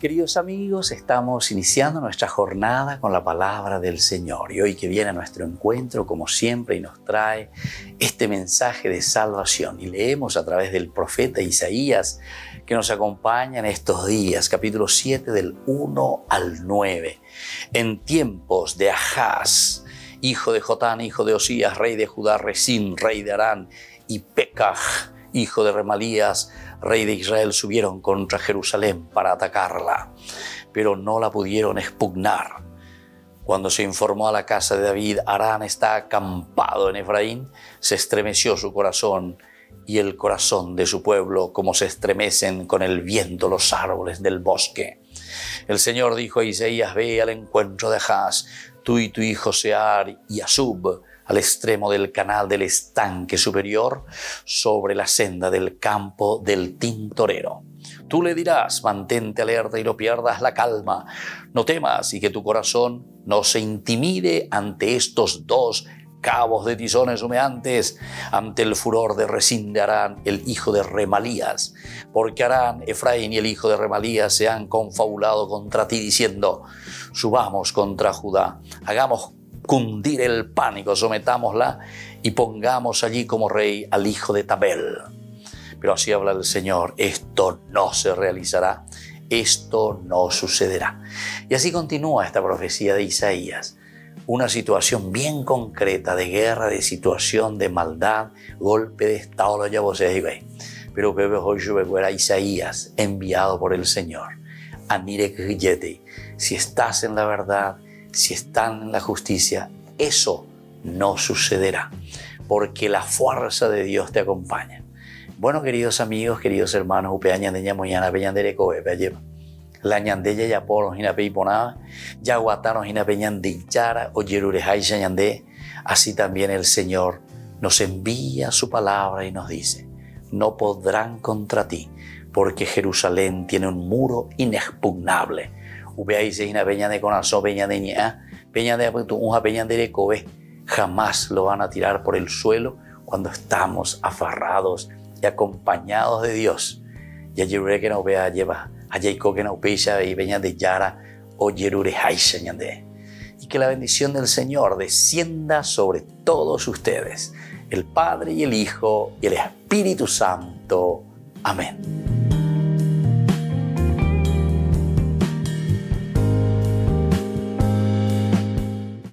Queridos amigos, estamos iniciando nuestra jornada con la palabra del Señor y hoy que viene a nuestro encuentro, como siempre, y nos trae este mensaje de salvación. Y leemos a través del profeta Isaías que nos acompaña en estos días, capítulo 7 del 1 al 9. En tiempos de Ahaz, hijo de Jotán, hijo de Osías, rey de Judá, Resín, rey de Arán, y Pekaj, hijo de Remalías, rey de Israel, subieron contra Jerusalén para atacarla, pero no la pudieron expugnar. Cuando se informó a la casa de David, Arán está acampado en Efraín, se estremeció su corazón y el corazón de su pueblo como se estremecen con el viento los árboles del bosque. El Señor dijo a Isaías, ve al encuentro de Haz, tú y tu hijo Sear y Asub, al extremo del canal del estanque superior, sobre la senda del campo del tintorero. Tú le dirás, mantente alerta y no pierdas la calma, no temas y que tu corazón no se intimide ante estos dos cabos de tizones humeantes, ante el furor de Resín de Arán, el hijo de Remalías, porque Arán, Efraín y el hijo de Remalías se han confabulado contra ti diciendo, subamos contra Judá, hagamos cundir el pánico, sometámosla y pongamos allí como rey al hijo de Tabel. Pero así habla el Señor, esto no se realizará, esto no sucederá. Y así continúa esta profecía de Isaías. Una situación bien concreta de guerra, de situación de maldad, golpe de Estado, lo ya vos Pero hoy yo era Isaías, enviado por el Señor. Anire si estás en la verdad, si están en la justicia, eso no sucederá, porque la fuerza de Dios te acompaña. Bueno, queridos amigos, queridos hermanos, upeaña de ñamoyana, peñandere coe, lleva. La ñandella ya por hina peiponaba, ya guatano hina peñandichara, o yerurejai ñandé. Así también el Señor nos envía su palabra y nos dice, no podrán contra ti, porque Jerusalén tiene un muro inexpugnable ubeaize ina peña de conazo, peña de ña, peña de unja, peña de cobe, jamás lo van a tirar por el suelo cuando estamos afarrados y acompañados de Dios. Que no vea lleva, que no y de o de. Y que la bendición del Señor descienda sobre todos ustedes, el Padre y el Hijo y el Espíritu Santo. Amén.